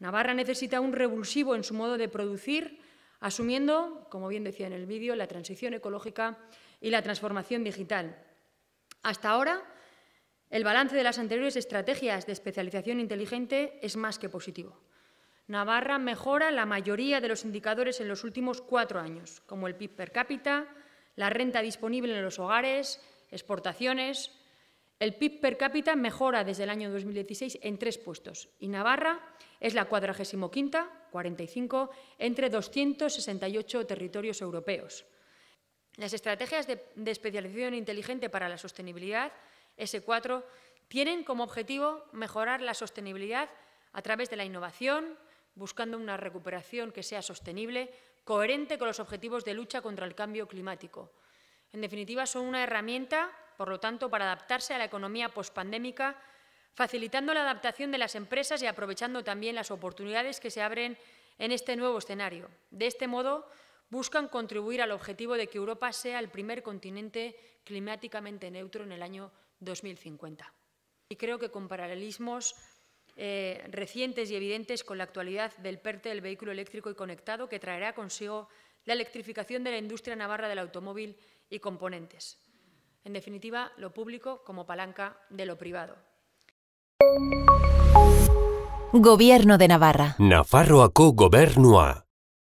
Navarra necesita un revulsivo en su modo de producir, asumiendo, como bien decía en el vídeo, la transición ecológica y la transformación digital. Hasta ahora, el balance de las anteriores estrategias de especialización inteligente es más que positivo. Navarra mejora la mayoría de los indicadores en los últimos cuatro años, como el PIB per cápita, la renta disponible en los hogares, exportaciones. El PIB per cápita mejora desde el año 2016 en tres puestos y Navarra es la cuadragésimo quinta, 45, entre 268 territorios europeos. Las estrategias de, de especialización inteligente para la sostenibilidad, S4, tienen como objetivo mejorar la sostenibilidad a través de la innovación, buscando una recuperación que sea sostenible, coherente con los objetivos de lucha contra el cambio climático. En definitiva, son una herramienta, por lo tanto, para adaptarse a la economía pospandémica, facilitando la adaptación de las empresas y aprovechando también las oportunidades que se abren en este nuevo escenario. De este modo, buscan contribuir al objetivo de que Europa sea el primer continente climáticamente neutro en el año 2050. Y creo que con paralelismos eh, recientes y evidentes con la actualidad del PERTE del vehículo eléctrico y conectado que traerá consigo la electrificación de la industria navarra del automóvil y componentes. En definitiva, lo público como palanca de lo privado. Gobierno de Navarra. Nafarroako gobernua.